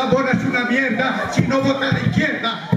Zamora es una mierda si no vota la izquierda.